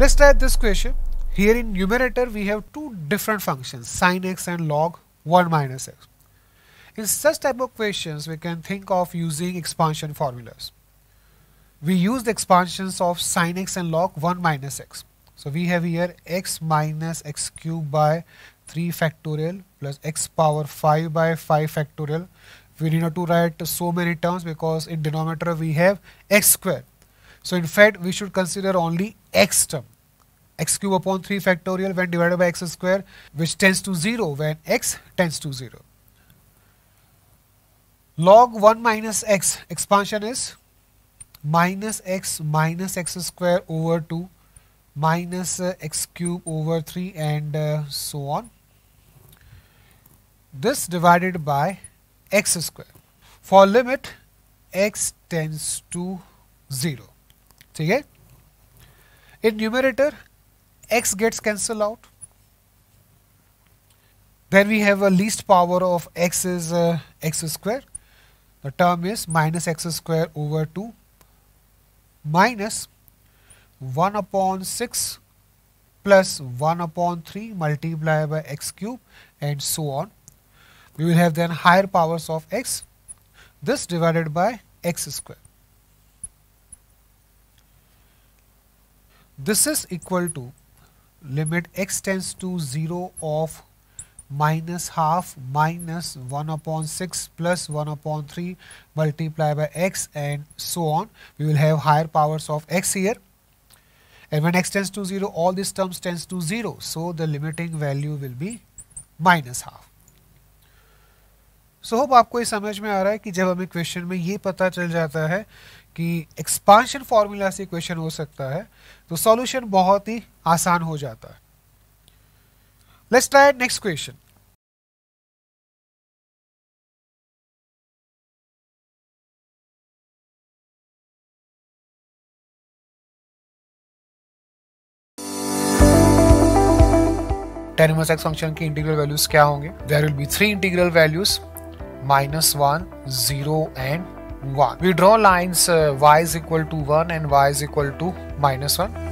let's try this question. Here in numerator we have two different functions sin x and log 1 minus x. In such type of questions we can think of using expansion formulas. We use the expansions of sin x and log 1 minus x. So we have here x minus x cube by 3 factorial plus x power 5 by 5 factorial. We need not to write so many terms because in denominator we have x square. So in fact we should consider only x term x cube upon 3 factorial when divided by x square which tends to 0 when x tends to 0. Log 1 minus x expansion is minus x minus x square over 2 minus uh, x cube over 3 and uh, so on. This divided by x square for limit x tends to 0. ठीक है in numerator x gets cancelled out. Then we have a least power of x is uh, x square. The term is minus x square over 2 minus 1 upon 6 plus 1 upon 3 multiplied by x cube and so on. We will have then higher powers of x. This divided by x square. This is equal to limit x tends to 0 of minus half minus 1 upon 6 plus 1 upon 3 multiplied by x and so on. We will have higher powers of x here and when x tends to 0 all these terms tends to 0. So, the limiting value will be minus half. So so, hope आपको ये समझ में आ रहा है कि जब हमें question में ये पता चल जाता है कि एक्सपांशन फॉर्मूला से क्वेश्चन हो सकता है तो सॉल्यूशन बहुत ही आसान हो जाता है। Let's try next question ten x function के इंटीग्रल वैल्यूज़ क्या होंगे? There will be three integral values minus 1, 0 and 1. We draw lines uh, y is equal to 1 and y is equal to minus 1.